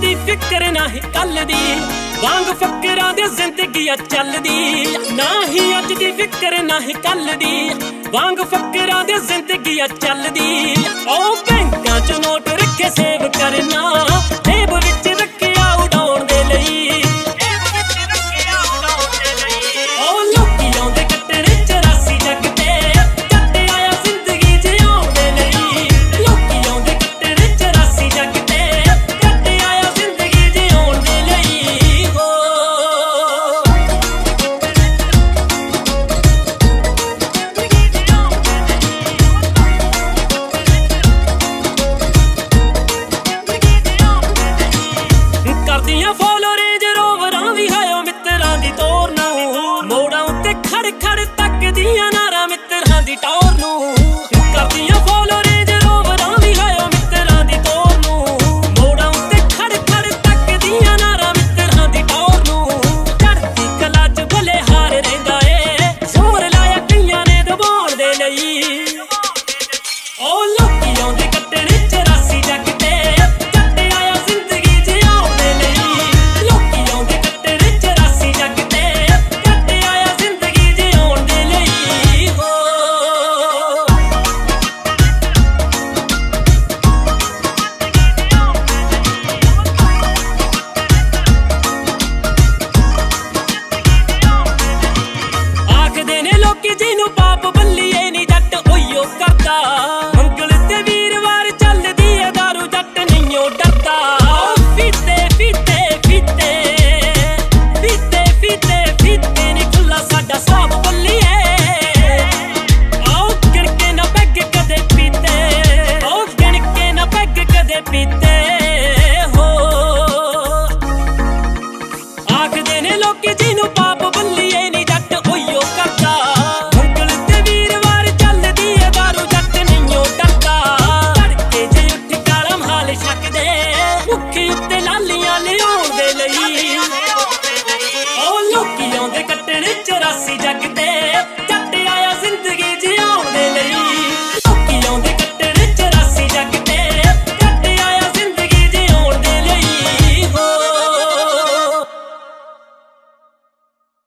ਦੀ ਫਿਕਰ ਨਹੀਂ ਕੱਲ ਦੀ। ਵਾਂਗ ਫਕਰਾਂ ਦੇ ਜ਼ਿੰਦਗੀਆਂ ਚੱਲਦੀ ਨਾ ਹੀ ਅੱਜ ਦੀ ਫਿਕਰ ਨਾ ਹੀ ਕੱਲ ਦੀ। ਵਾਂਗ ਫਕਰਾਂ ਦੇ ਜ਼ਿੰਦਗੀਆਂ ਚੱਲਦੀ ਓ ਬੈਂਕਾਂ 'ਚ ਨੋਟ ਰੱਖੇ ਖੜ ਖੜ ਤੱਕਦੀਆਂ ਬੱਲੀਏ